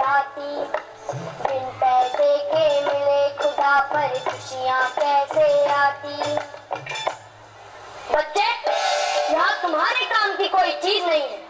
आती। बिन पैसे के मिले खुदा पर खुशियाँ कैसे आती? बच्चे, यहाँ तुम्हारे काम की कोई चीज़ नहीं है।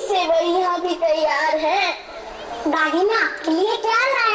वही यहाँ भी तैयार है। दाहिना ये लिए क्या लाए?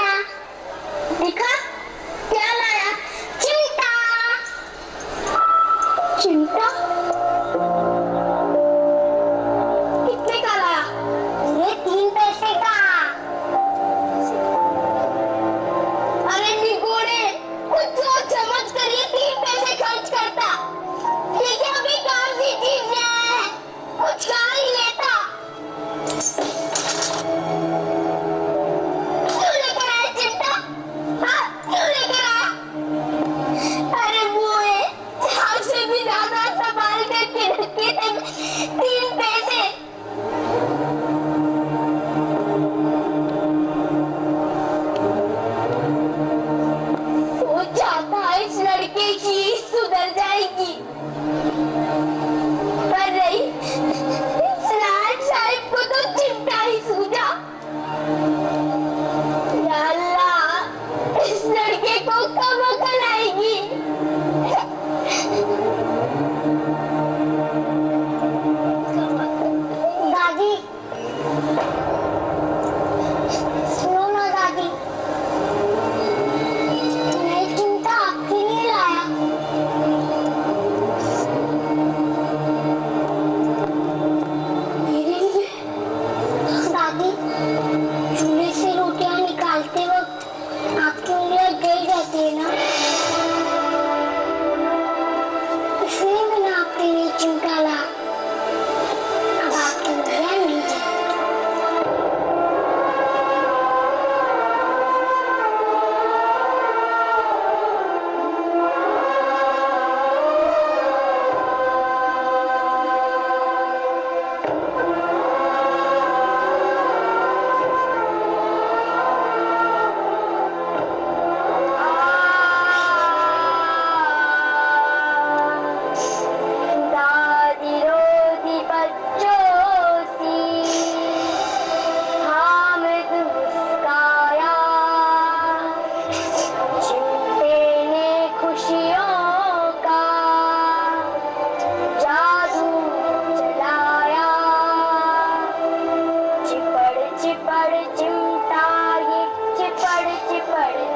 哎